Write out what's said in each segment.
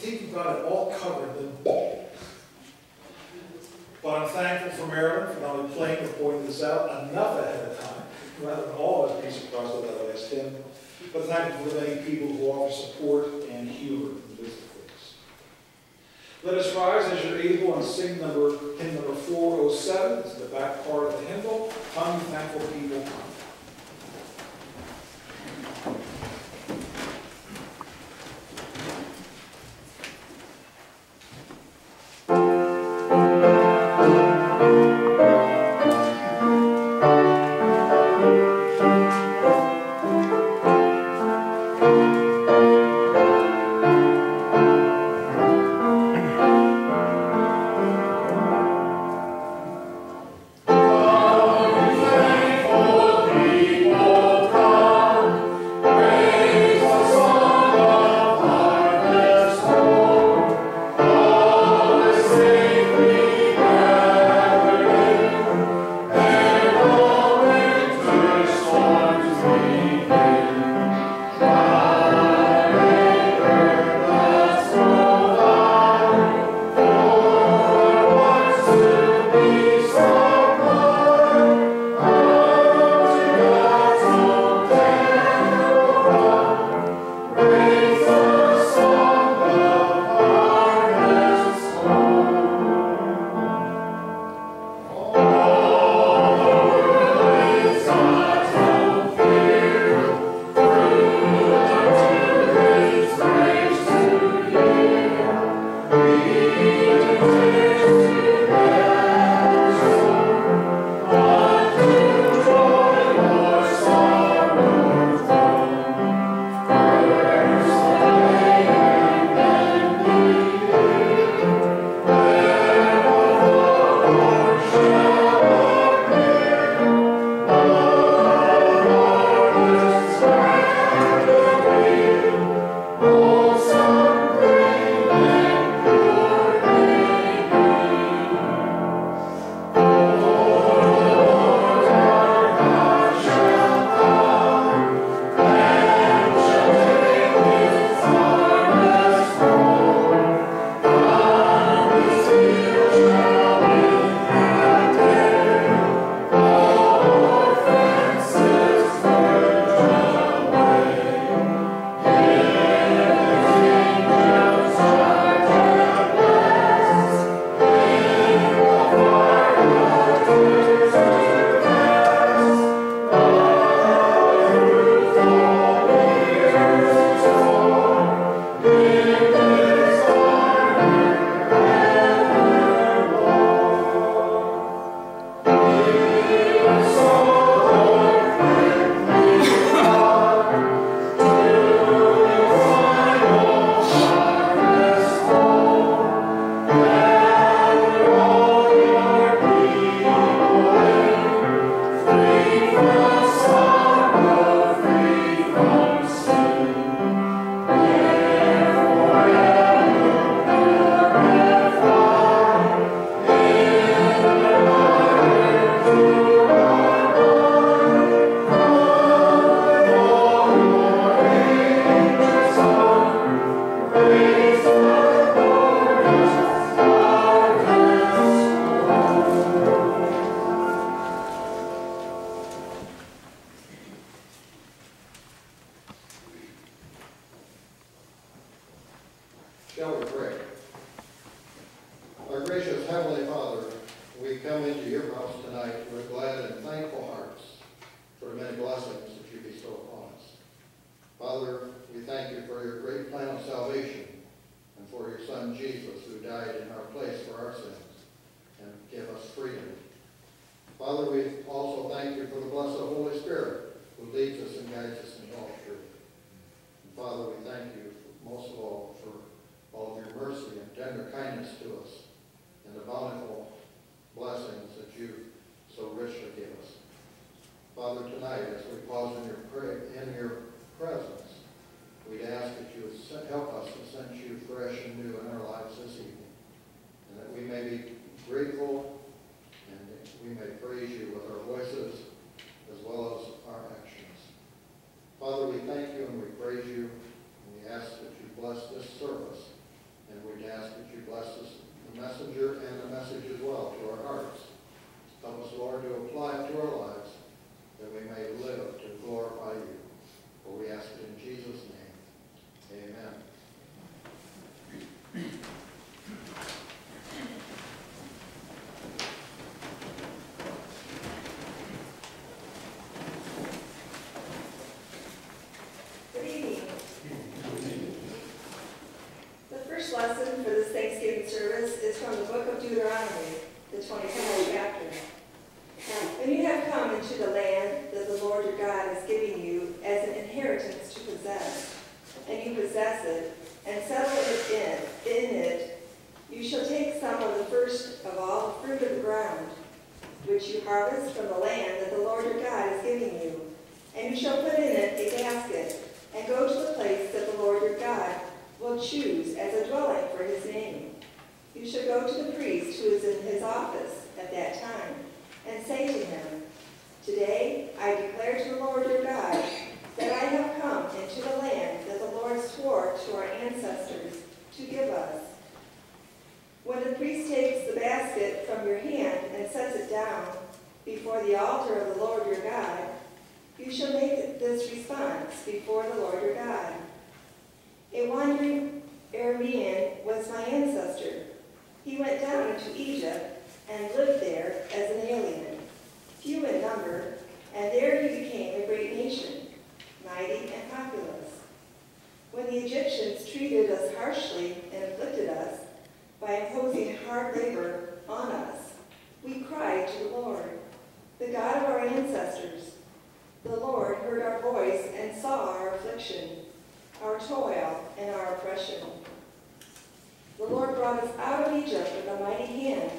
think you've got it all covered, then. But I'm thankful for Marilyn for not only playing but pointing this out enough ahead of time, rather than always be surprised at that last hymn. But thankful for the many people who offer support and humor in the midst. Let us rise as you're able and sing number hymn number 407. It's the back part of the hymnal. Come, thankful people. from your hand and sets it down before the altar of the Lord your God, you shall make this response before the Lord your God. A wandering Aramean was my ancestor. He went down into Egypt and lived there as an alien, few in number, and there he became a great nation, mighty and populous. When the Egyptians treated us harshly and afflicted us, by imposing hard labor on us, we cry to the Lord, the God of our ancestors. The Lord heard our voice and saw our affliction, our toil, and our oppression. The Lord brought us out of Egypt with a mighty hand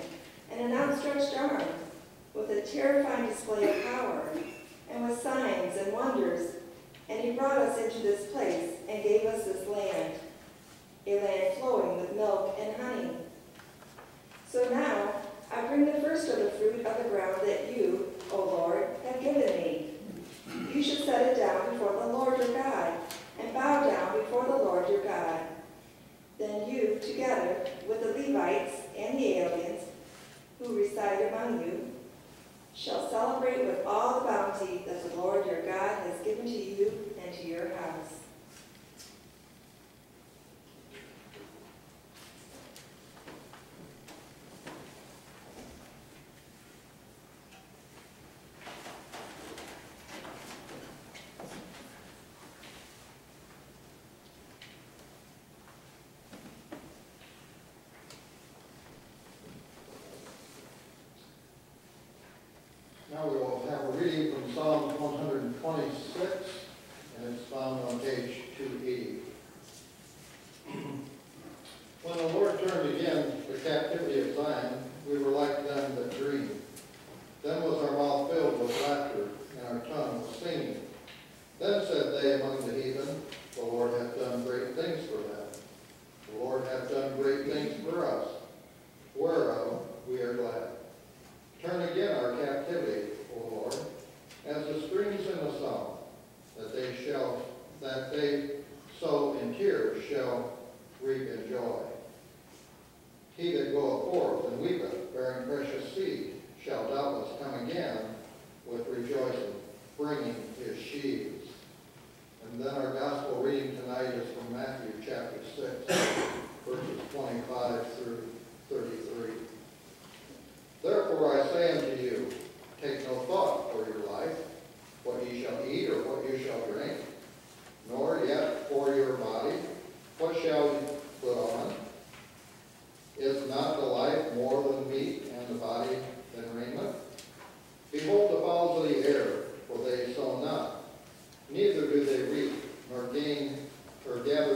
and an outstretched arm, with a terrifying display of power, and with signs and wonders, and he brought us into this place and gave us this land a land flowing with milk and honey. So now I bring the first of the fruit of the ground that you, O Lord, have given me. You should set it down before the Lord your God, and bow down before the Lord your God. Then you, together with the Levites and the aliens who reside among you, shall celebrate with all the bounty that the Lord your God has given to you and to your house.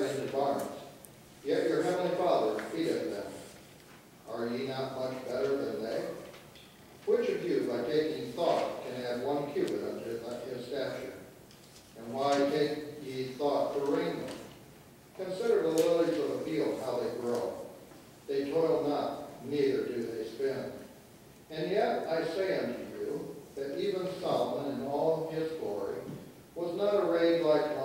Gather into barns. Yet your heavenly Father feedeth them. Are ye not much better than they? Which of you, by taking thought, can add one cubit unto his stature? And why take ye thought to raiment? Consider the lilies of the field, how they grow. They toil not, neither do they spin. And yet I say unto you, that even Solomon in all his glory was not arrayed like.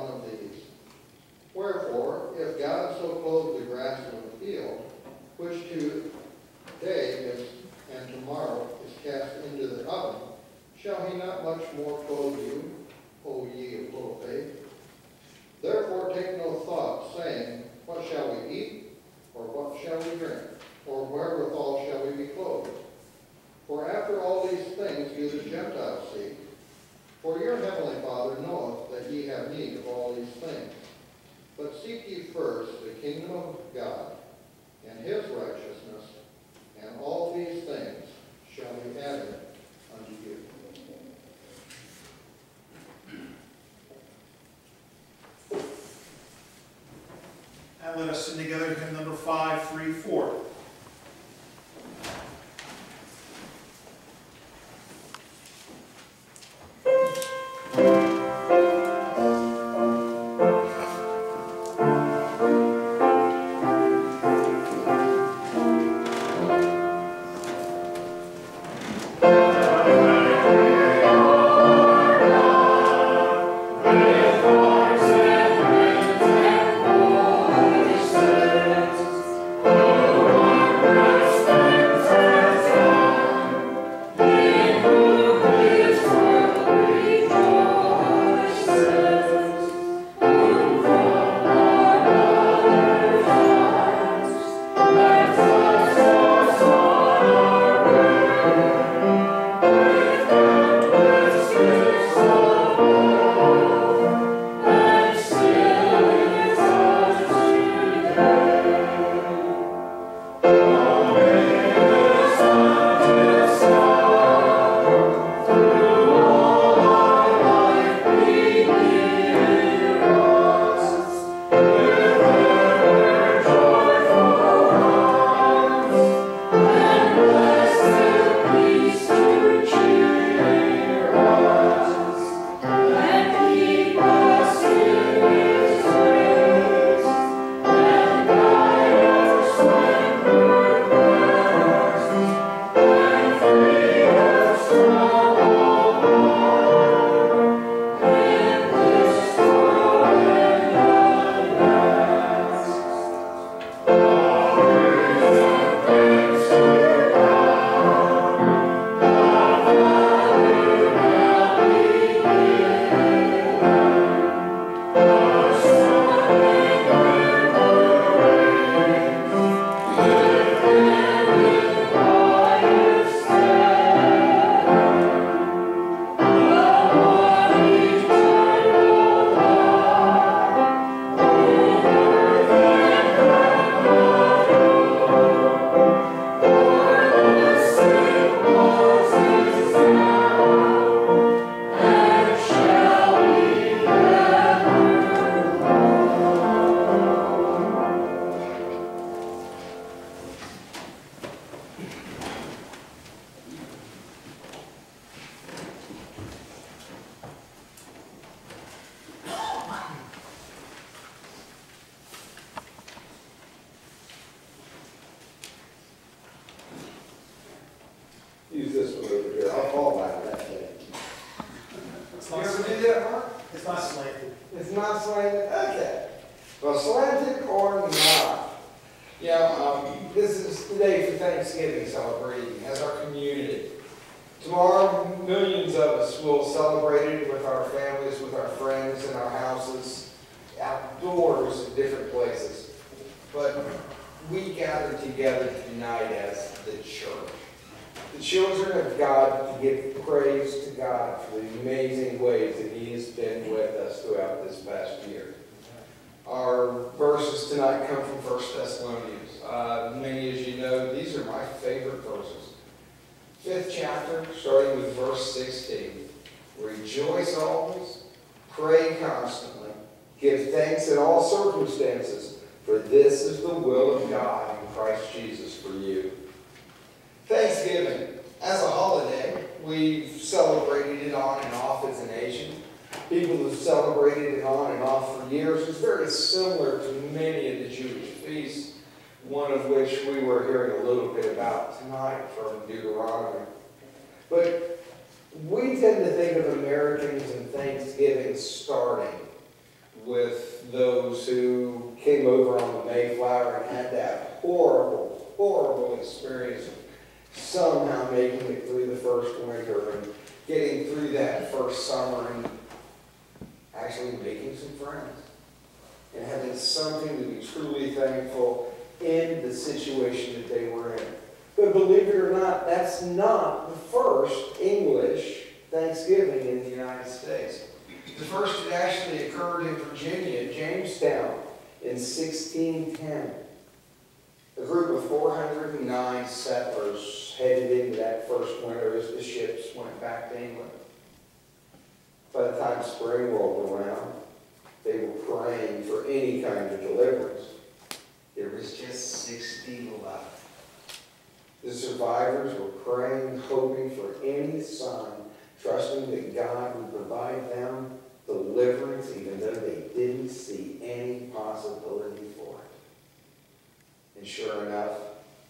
Wherefore, if God so clothed the grass of the field, which today is and tomorrow is cast into the oven, shall he not much more clothe you, O ye of little faith? Therefore take no thought, saying, What shall we eat? Or what shall we drink? Or wherewithal shall we be clothed? For after all these things do the Gentiles seek. For your heavenly Father knoweth that ye have need of all these things. But seek ye first the kingdom of God and his righteousness, and all these things shall be added unto you. And let us sing together hymn number 534. Use Our verses tonight come from 1 Thessalonians. Uh, many as you know, these are my favorite verses. Fifth chapter, starting with verse 16. Rejoice always, pray constantly, give thanks in all circumstances, for this is the will of God in Christ Jesus for you. Thanksgiving, as a holiday, we've celebrated it on and off as a nation. People have celebrated it on and off years. It's very similar to many of the Jewish feasts, one of which we were hearing a little bit about tonight from Deuteronomy. But we tend to think of Americans and Thanksgiving starting with those who came over on the Mayflower and had that horrible, horrible experience of somehow making it through the first winter and getting through that first summer and actually making some friends and having something to be truly thankful in the situation that they were in. But believe it or not, that's not the first English Thanksgiving in the United States. The first had actually occurred in Virginia, Jamestown, in 1610. A group of 409 settlers headed into that first winter as the ships went back to England. By the time spring rolled around, they were praying for any kind of deliverance. There was just 60 left. The survivors were praying, hoping for any sign, trusting that God would provide them deliverance, even though they didn't see any possibility for it. And sure enough,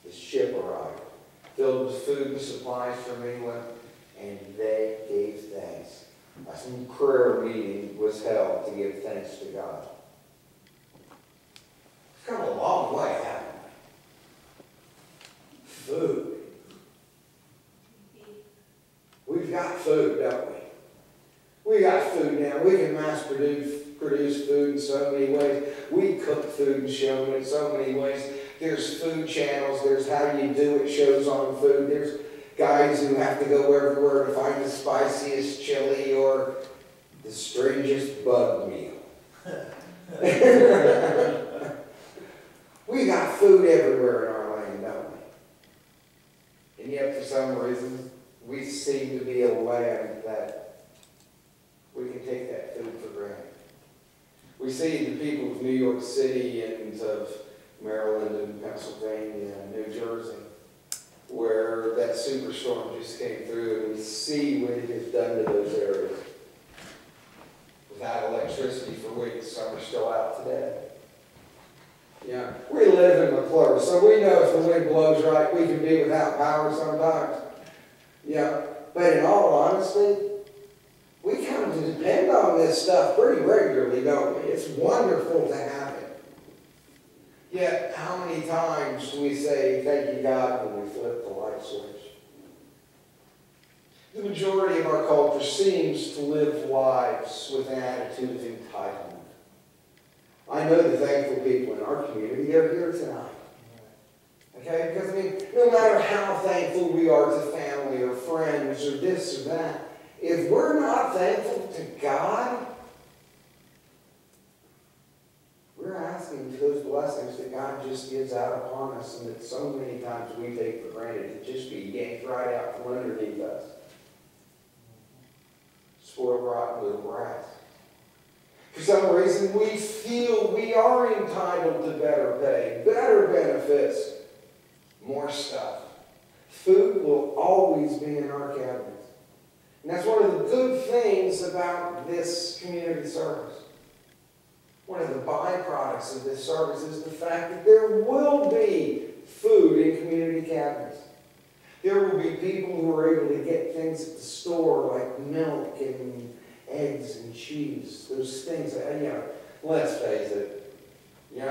the ship arrived, filled with food and supplies from England, and they gave thanks. A prayer meeting was held to give thanks to God. It's come a long way, haven't we? Food. We've got food, don't we? We got food now. We can mass produce, produce food in so many ways. We cook food and show them in so many ways. There's food channels. There's how you do it shows on food. There's guys who have to go everywhere to find the spiciest chili or the strangest bug meal. we got food everywhere in our land, don't we? And yet, for some reason, we seem to be a land that we can take that food for granted. We see the people of New York City and of Maryland and Pennsylvania and New Jersey where that superstorm just came through and we see what it has done to those areas. Without electricity for weeks, some are still out today. Yeah, we live in McClure, so we know if the wind blows right, we can be without power sometimes. Yeah, but in all honesty, we come to depend on this stuff pretty regularly, don't we? It's wonderful to have. Yet, how many times do we say, thank you God, when we flip the light switch? The majority of our culture seems to live lives with an attitude of entitlement. I know the thankful people in our community are here tonight. Okay? Because, I mean, no matter how thankful we are to family or friends or this or that, if we're not thankful to God, we're asking for those blessings that God just gives out upon us and that so many times we take for granted to just be yanked right out from underneath us. Spoiled rotten little brats. For some reason, we feel we are entitled to better pay, better benefits, more stuff. Food will always be in our cabinets. And that's one of the good things about this community service. One of the byproducts of this service is the fact that there will be food in community cabinets. There will be people who are able to get things at the store like milk and eggs and cheese. Those things, that, you know, let's face it, you know,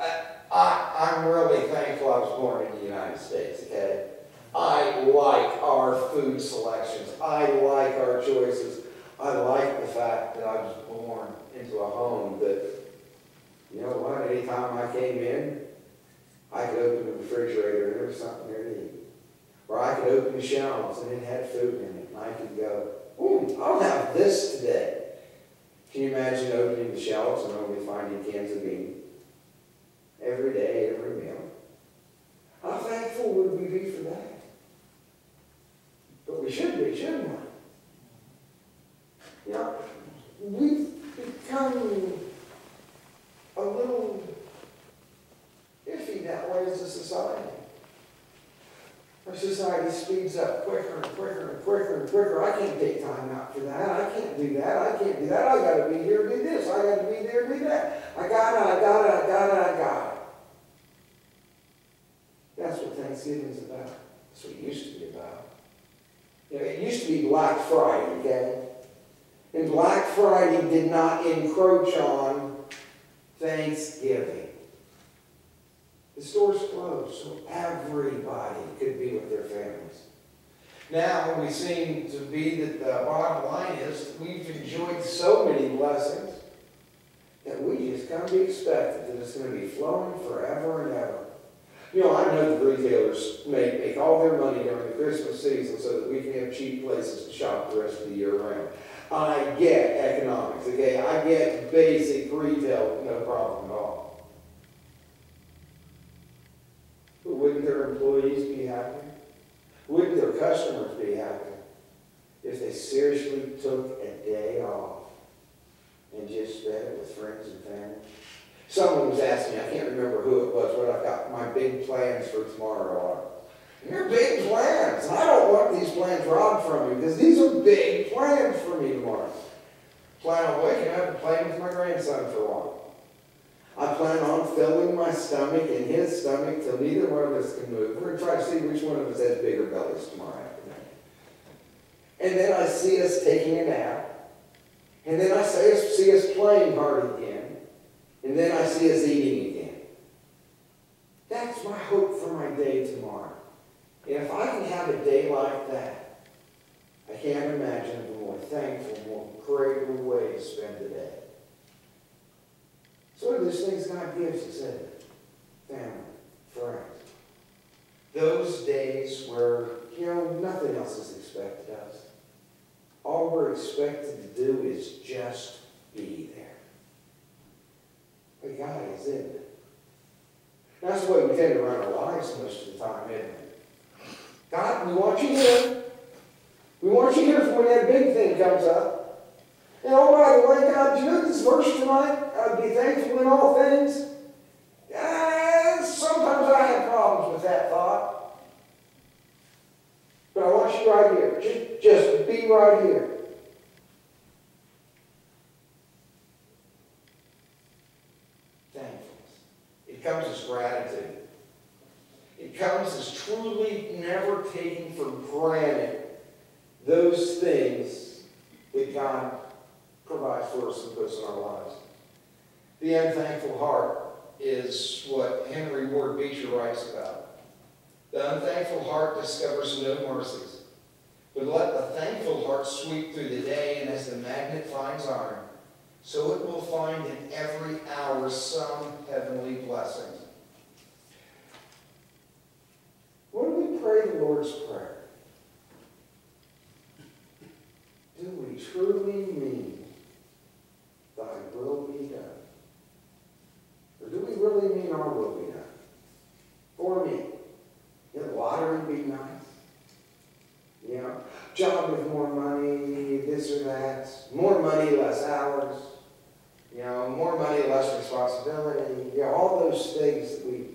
I, I, I'm really thankful I was born in the United States, okay? I like our food selections. I like our choices. I like the fact that I was born into a home anytime I came in, I could open the refrigerator and there was something there to eat. Or I could open the shelves and it had food in it and I could go, ooh, I'll have this today. Can you imagine opening the shelves and only finding cans of beans? Every day, every meal. How thankful would we be for that? But we should be, shouldn't we? You know, we've become a little iffy that way as a society. Our society speeds up quicker and quicker and quicker and quicker. I can't take time out for that. I can't do that. I can't do that. I gotta be here, do this. I gotta be there, do that. I gotta, I gotta, I gotta, I gotta. That's what Thanksgiving is about. That's what it used to be about. You know, it used to be Black Friday, okay? And Black Friday did not encroach on Thanksgiving. The stores closed so everybody could be with their families. Now we seem to be that the bottom line is we've enjoyed so many blessings that we just can't be expected that it's going to be flowing forever and ever. You know, I know the retailers make, make all their money during the Christmas season so that we can have cheap places to shop the rest of the year round. I get economics, okay? I get basic retail, no problem at all. But wouldn't their employees be happy? Wouldn't their customers be happy if they seriously took a day off and just spent it with friends and family? Someone was asking me, I can't remember who it was, what I've got my big plans for tomorrow are. They're big plans. I don't want these plans robbed from me because these are big plans for me tomorrow. Plan on waking up and playing with my grandson for a while. I plan on filling my stomach and his stomach till neither one of us can move. We're gonna try to see which one of us has bigger bellies tomorrow afternoon. And then I see us taking a nap. And then I see us, see us playing hard again. And then I see us eating again. That's my hope for my day tomorrow. And if I can have a day like that, I can't imagine a more thankful, more greater way to spend the day. So what are those things God gives us, isn't it? Family, friends. Those days where, you know, nothing else is expected of us. All we're expected to do is just be there. But God is in it. That's the way we tend to run our lives most of the time, isn't it? God, we want you here. We want you here for when that big thing comes up. And oh, by the way, God, you know this verse tonight? I'd be thankful in all things. Uh, sometimes I have problems with that thought. But I want you right here. Just, just be right here. Thankfulness. It comes as gratitude. It comes as truly never taking for granted those things that God provides for us and puts in our lives. The unthankful heart is what Henry Ward Beecher writes about. The unthankful heart discovers no mercies. But let the thankful heart sweep through the day, and as the magnet finds iron, so it will find in every hour some heavenly blessings. When we pray the Lord's Prayer, do we truly mean, Thy will be done? Or do we really mean our will be done? For me, know, lottery be nice. You know, job with more money, this or that. More money, less hours. You know, more money, less responsibility. You know, all those things that we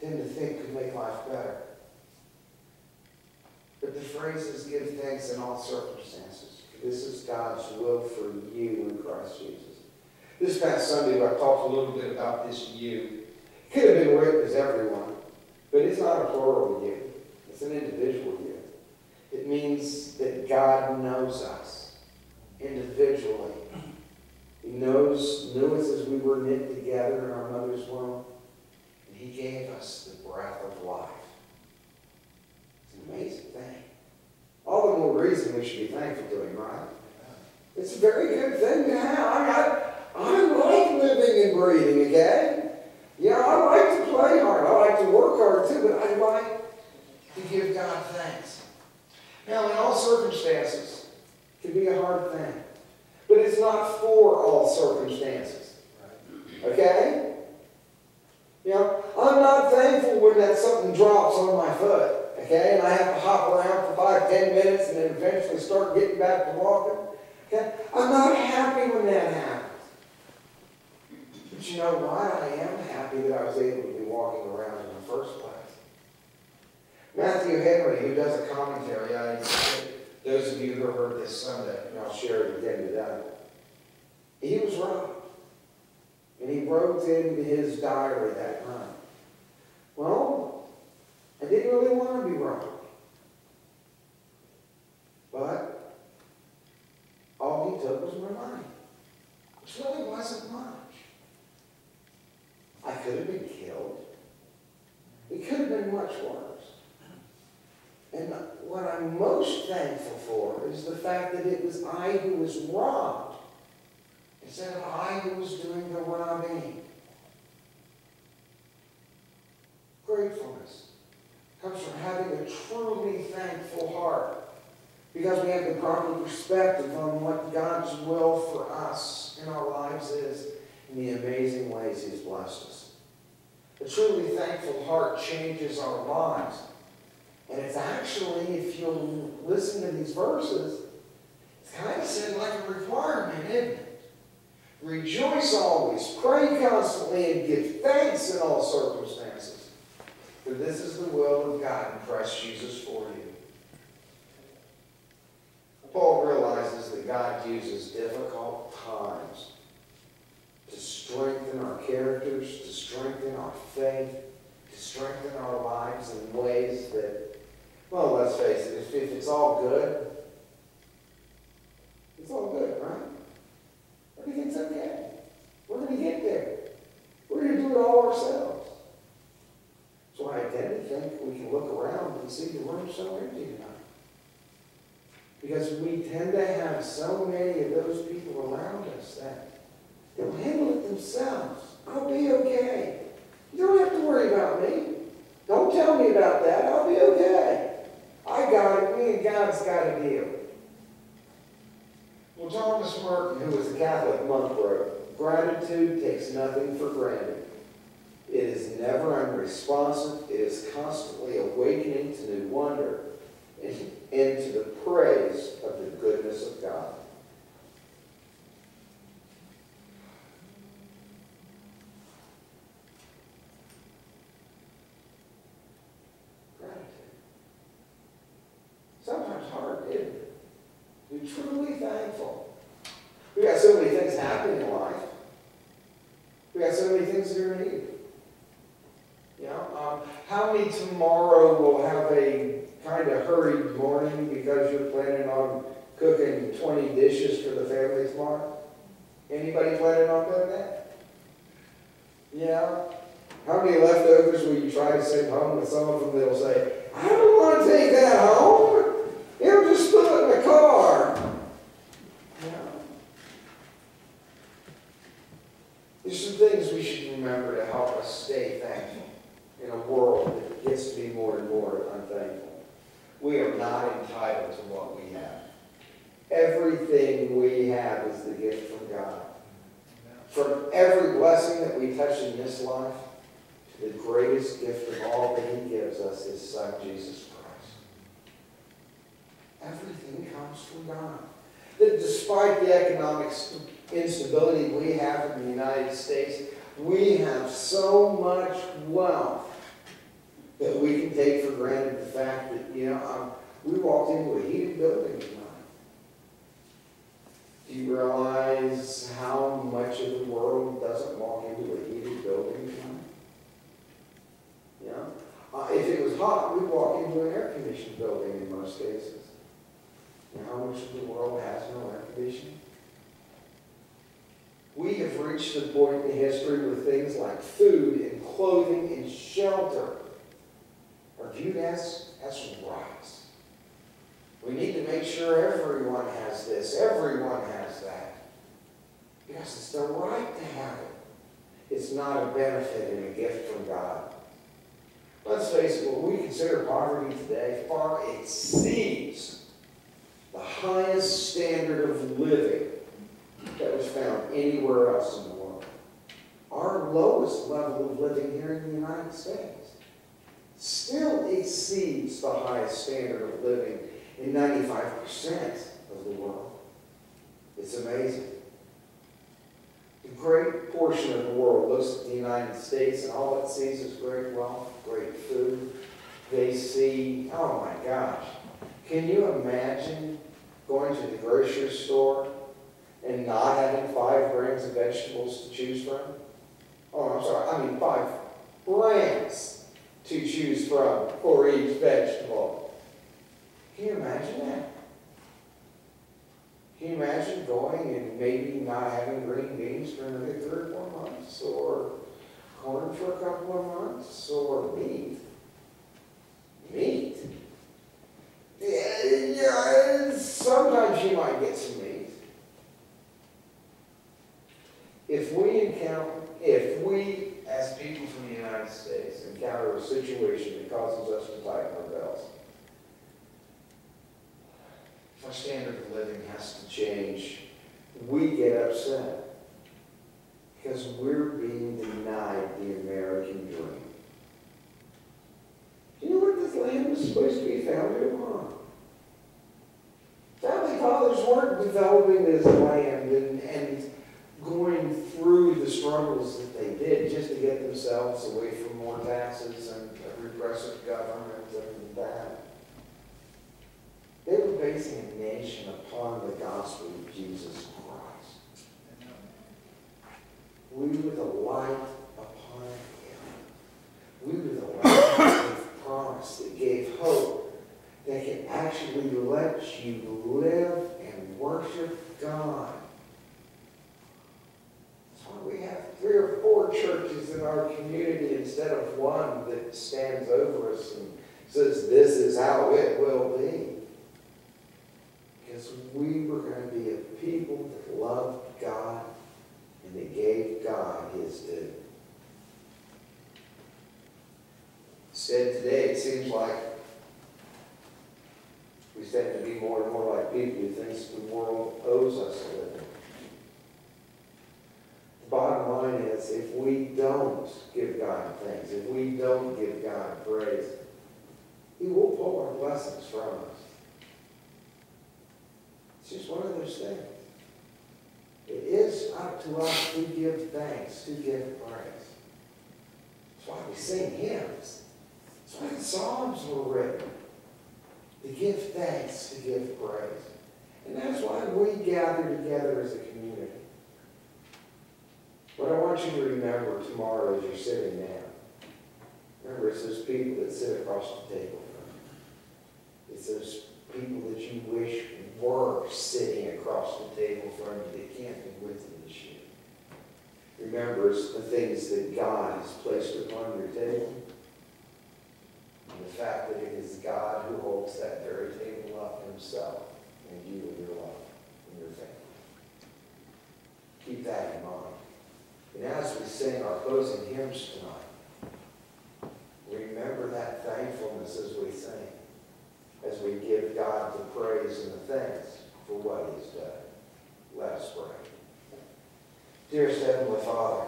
tend to think could make life better. But the phrase is give thanks in all circumstances. This is God's will for you in Christ Jesus. This past Sunday, I talked a little bit about this you. It could have been written as everyone, but it's not a plural you. It's an individual you. It means that God knows us individually. He knows, knew us as we were knit together in our mother's womb, and He gave us the breath of life. It's an amazing thing. All the more reason we should be thankful to Him, right? It's a very good thing to have. I, I, like living and breathing, okay? Yeah, I like to play hard. I like to work hard too, but I like to give God thanks. Now, in all circumstances, it can be a hard thing. But it's not for all circumstances. Okay? You know, I'm not thankful when that something drops on my foot, okay, and I have to hop around for five, ten minutes and then eventually start getting back to walking. Okay, I'm not happy when that happens. But you know what? I am happy that I was able to be walking around in the first place. Matthew Henry, who does a commentary, I, those of you who heard this Sunday, and I'll share it again today. He was right. And he wrote in his diary that night, well, I didn't really want to be right. But all he took was my money, which really wasn't much. I could have been killed. It could have been much worse. And what I'm most thankful for is the fact that it was I who was robbed instead of I who was doing the robbing. Gratefulness comes from having a truly thankful heart because we have the proper perspective on what God's will for us in our lives is and the amazing ways He's blessed us. A truly thankful heart changes our lives. And it's actually, if you'll listen to these verses, it's kind of said like a requirement, isn't it? Rejoice always, pray constantly, and give thanks in all circumstances. For this is the will of God in Christ Jesus for you. Paul realizes that God uses difficult times to strengthen our characters, to strengthen our faith, to strengthen our lives in ways that, well, let's face it, if, if it's all good, it's all good, right? Everything's okay. We're going to get there. We're going to do it all ourselves. So I to think we can look around and see the room so empty tonight. Because we tend to have so many of those people around us that they'll handle it themselves. I'll be okay. You don't have to worry about me. Don't tell me about that. I'll be okay. I got it. Me and God's got a deal. Well, Thomas Merton, who was a Catholic monk, wrote, Gratitude takes nothing for granted. It is never unresponsive. It is constantly awakening to new wonder and, and to the praise of the goodness of God. Gratitude. Sometimes hard, isn't it? Be truly thankful. We got so many things happening in life. We got so many things that are needed. You know, um, how many tomorrow will have a kind of hurried morning because you're planning on cooking 20 dishes for the family tomorrow? Anybody planning on doing that? Yeah. How many leftovers will you try to send home with some of them that'll say, I don't want to take that home. It'll just spill it in the car. Yeah. There's some things we should remember to help us stay thankful in a world that gets to be more and more unthankful. We are not entitled to what we have. Everything we have is the gift from God. From every blessing that we touch in this life to the greatest gift of all that He gives us, His Son, Jesus Christ. Everything comes from God. That despite the economic instability we have in the United States, we have so much wealth that we can take for granted the fact that, you know, we walked into a heated building tonight. Do you realize how much of the world doesn't walk into a heated building tonight? Know? Uh, if it was hot, we'd walk into an air-conditioned building in most cases. How much of the world has no air conditioning? We have reached the point in history where things like food and clothing and shelter are viewed as, as rights. We need to make sure everyone has this, everyone has that. Because it's their right to have it. It's not a benefit and a gift from God. Let's face it, what we consider poverty today far exceeds the highest standard of living that was found anywhere else in the world. Our lowest level of living here in the United States still exceeds the highest standard of living in 95% of the world. It's amazing. A great portion of the world looks at the United States and all it sees is great wealth, great food. They see, oh my gosh, can you imagine going to the grocery store and not having five brands of vegetables to choose from? Oh, I'm sorry, I mean five brands to choose from for each vegetable. Can you imagine that? Can you imagine going and maybe not having green beans for another three or four months, or corn for a couple of months, or meat? Meat? Yeah, yeah, sometimes you might get some meat. If we encounter, if we, as people from the United States, encounter a situation that causes us to tighten our belts, our standard of living has to change, we get upset because we're being denied the American dream. Do you know what this land was supposed to be founded upon? Founding fathers weren't developing this land and, and going through the struggles that they did just to get themselves away from more taxes and a repressive government and that. They were basing a nation upon the gospel of Jesus Christ. We were the light upon hill. We were the light that gave promise, that gave hope, that can actually let you live and worship God. We have three or four churches in our community instead of one that stands over us and says, this is how it will be. Because we were going to be a people that loved God and that gave God his due. Instead, today it seems like we tend to be more and more like people who thinks the world owes us a living. The bottom line is, if we don't give God thanks, if we don't give God praise, He will pull our blessings from us. It's just one of those things. It is up to us to give thanks, to give praise. That's why we sing hymns. That's why the Psalms were written. To give thanks, to give praise. And that's why we gather together as a community. What I want you to remember tomorrow as you're sitting down, remember it's those people that sit across the table from you. It's those people that you wish were sitting across the table from you that can't be with you this year. Remember it's the things that God has placed upon your table. And the fact that it is God who holds that very table up himself and you and your life and your family. Keep that in mind. And as we sing our closing hymns tonight, remember that thankfulness as we sing, as we give God the praise and the thanks for what he's done. Let us pray. Dearest Heavenly Father,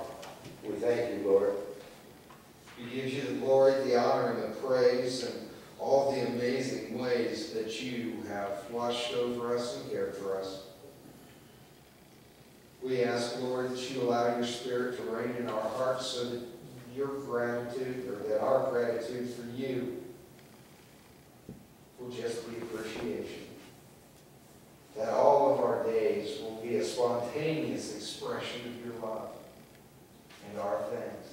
we thank you, Lord. We give you the glory, the honor, and the praise, and all the amazing ways that you have watched over us and cared for us. We ask, Lord, you allow your Spirit to reign in our hearts so that your gratitude, or that our gratitude for you, will just be appreciation. That all of our days will be a spontaneous expression of your love and our thanks.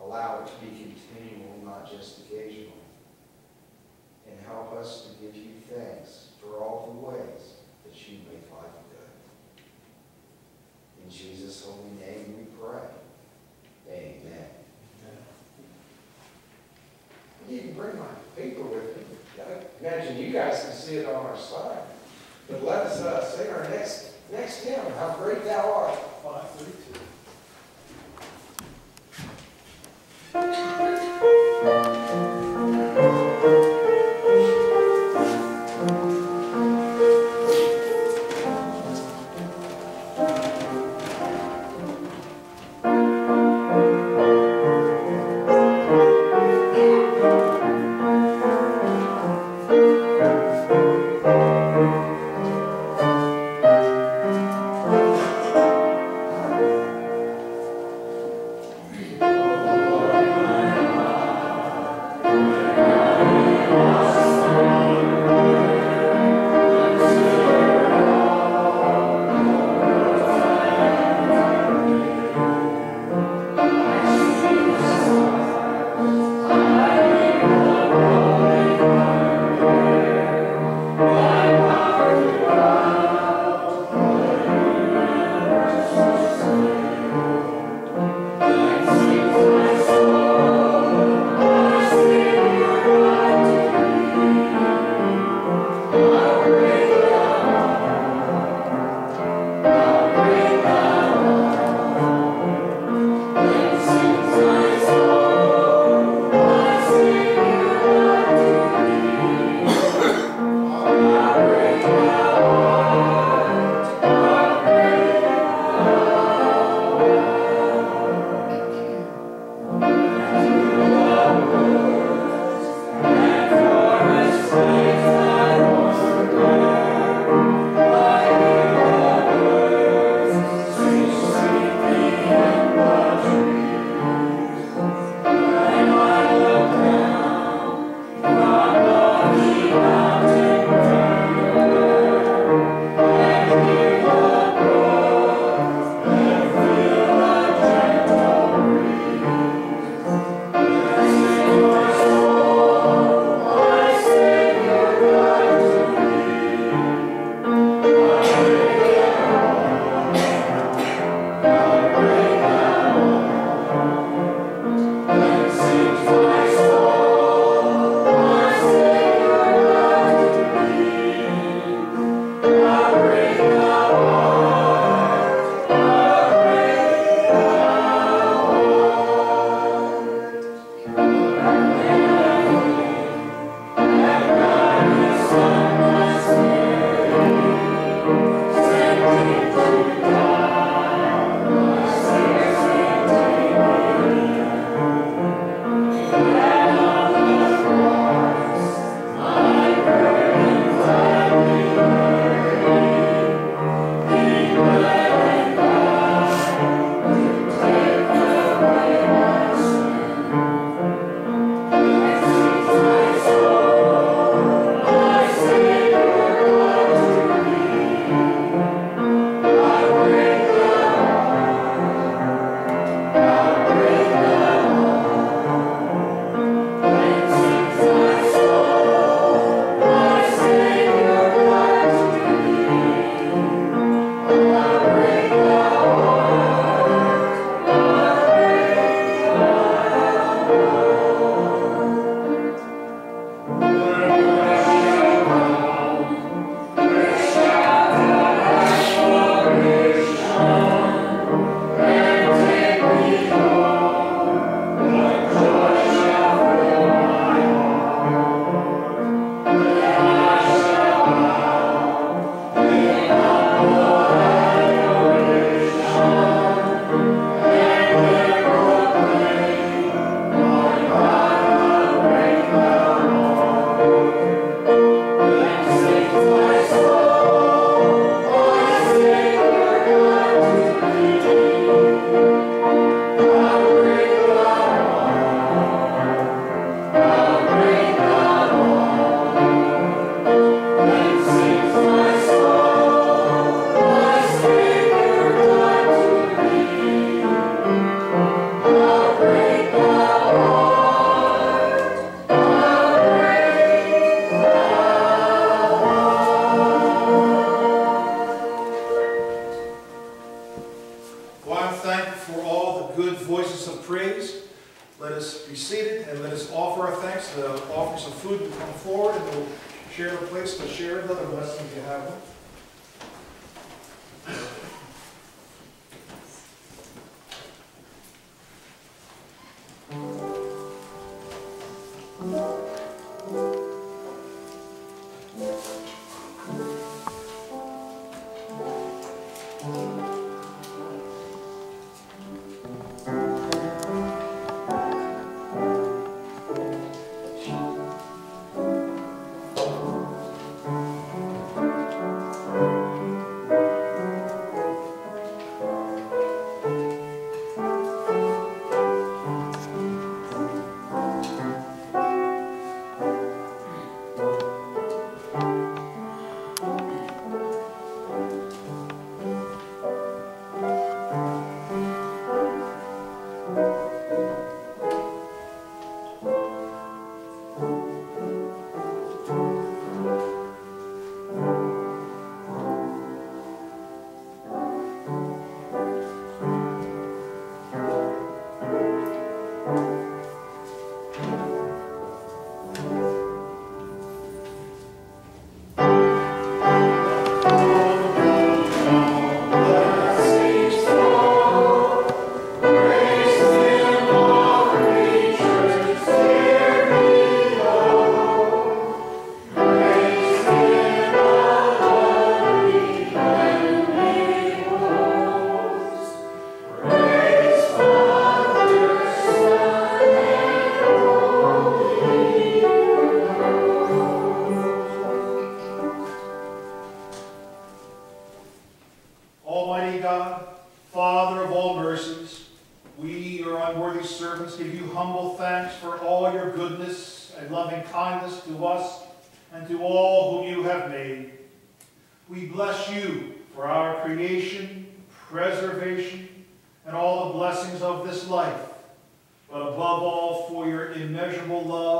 Allow it to be continual, not just occasional. And help us to give you thanks for all the ways that you make life. In Jesus' holy name we pray. Amen. I didn't bring my paper with me. Imagine you guys can see it on our slide. But let us uh, sing our next next hymn, How Great Thou Art. 532.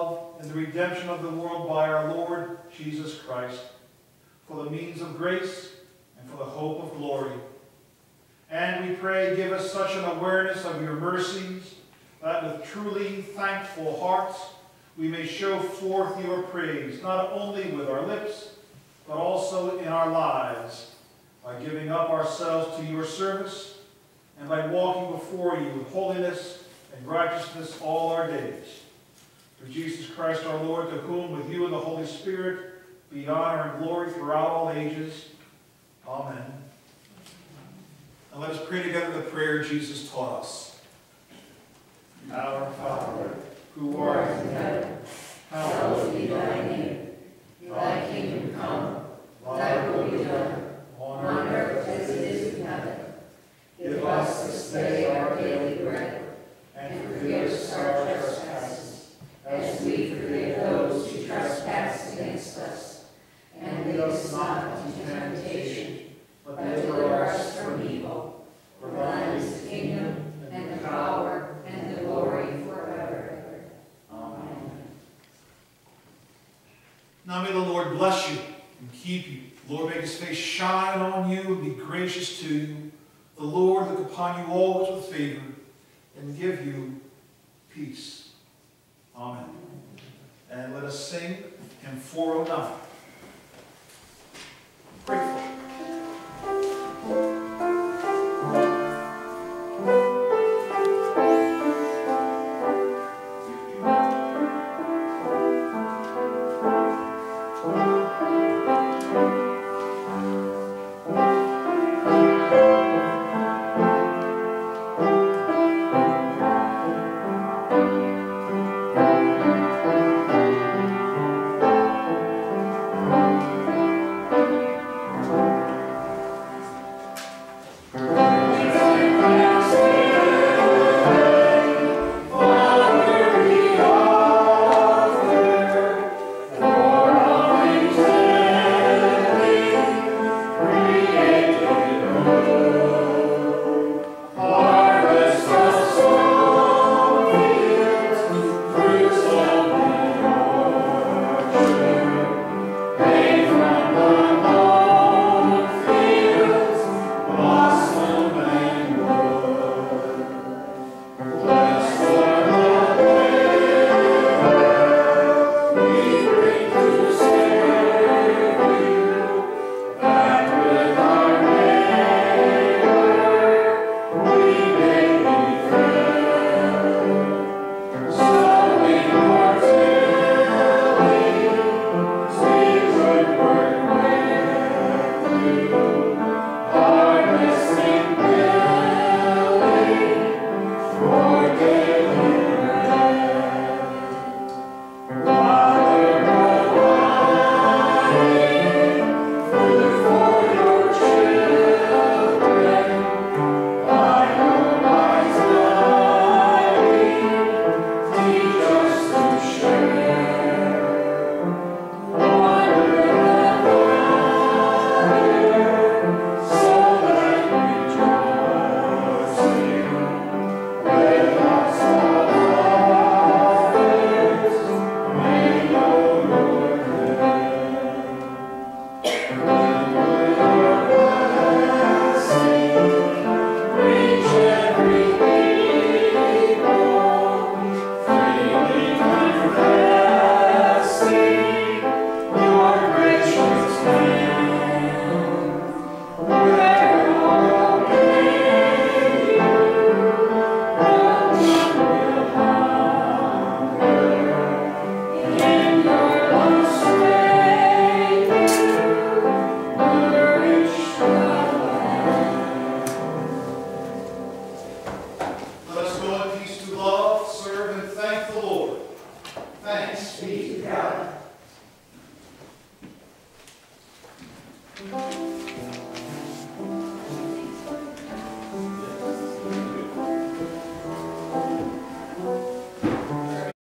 Love and the redemption of the world by our Lord Jesus Christ, for the means of grace and for the hope of glory. And we pray, give us such an awareness of your mercies that with truly thankful hearts we may show forth your praise, not only with our lips, but also in our lives, by giving up ourselves to your service and by walking before you with holiness and righteousness all our days. Through Jesus Christ our Lord, to whom with you and the Holy Spirit be honor and glory throughout all ages. Amen. And let us pray together the prayer Jesus taught us. Our Father, who art in heaven, hallowed be thy name. Thy kingdom come, thy will be done, on earth as it is in heaven. Give us this day our daily bread, and forgive us our trespasses, as we forgive those who trespass against us. And lead us not into temptation, but deliver us from evil. For thine is the kingdom, and the power, and the glory forever. Amen. Now may the Lord bless you and keep you. The Lord make his face shine on you and be gracious to you. The Lord look upon you always with favor and give you peace. Amen. And let us sing hymn 409.